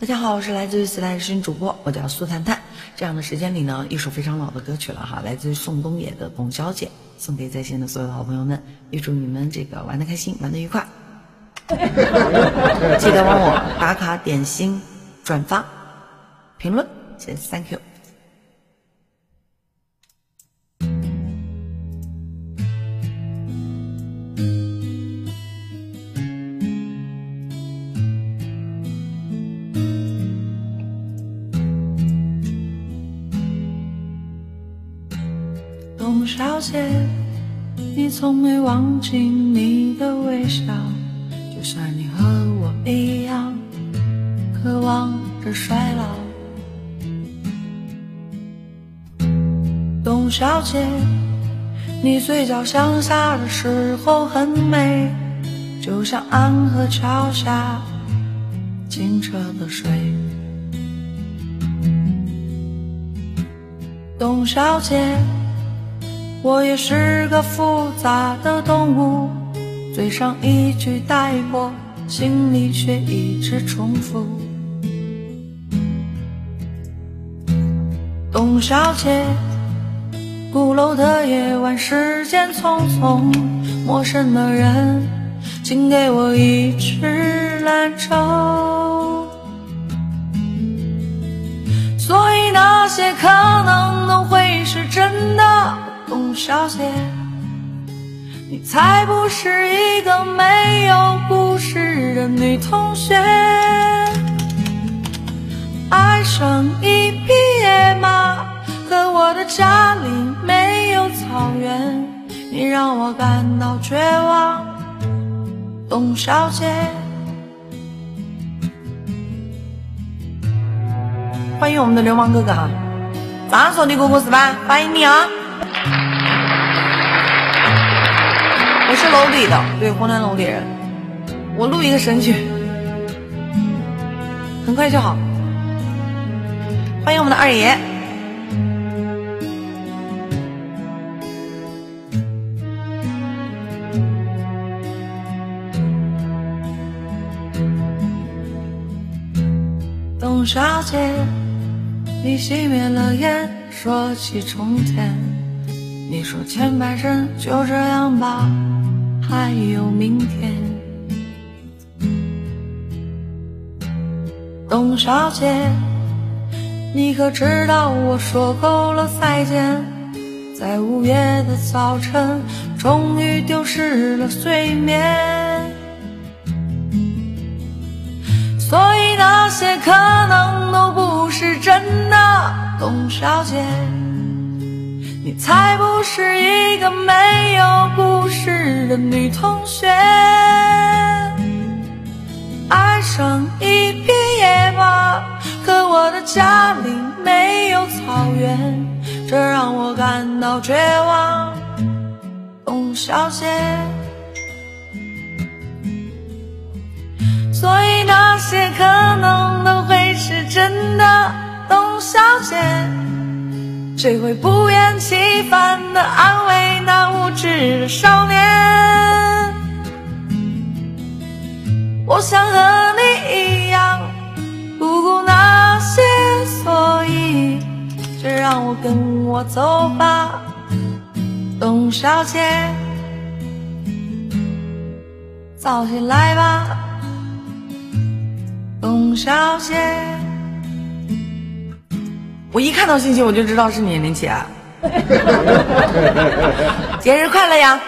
大家好，我是来自于时代视频主播，我叫苏谈谈。这样的时间里呢，一首非常老的歌曲了哈，来自于宋冬野的《董小姐》，送给在线的所有的好朋友们，预祝你们这个玩的开心，玩的愉快。记得帮我打卡、点心、转发、评论，谢谢，Thank you。董小姐，你从没忘记你的微笑，就像你和我一样，渴望着衰老。董小姐，你嘴角向下的时候很美，就像安河桥下清澈的水。董小姐。我也是个复杂的动物，嘴上一句带过，心里却一直重复。董小姐，鼓楼的夜晚，时间匆匆，陌生的人，请给我一支兰州。姐，你才不是一个没有故事的女同学。爱上一匹野马，可我的家里没有草原，你让我感到绝望。董小姐，欢迎我们的流氓哥哥哈，张硕的哥哥是吧？欢迎你啊！是楼里的，对，湖南楼里人。我录一个神曲，很快就好。欢迎我们的二爷。董小姐，你熄灭了烟，说起从前，你说前半生就这样吧。还有明天，董小姐，你可知道我说够了再见，在五月的早晨，终于丢失了睡眠。所以那些可能都不是真的，董小姐。你才不是一个没的女同学，爱上一匹野马，可我的家里没有草原，这让我感到绝望。董小姐，所以那些可能都会是真的，董小姐。谁会不厌其烦地安慰那无知的少年？跟我走吧，董小姐，早些来吧，董小姐。我一看到信息，我就知道是你，林姐。节日快乐呀！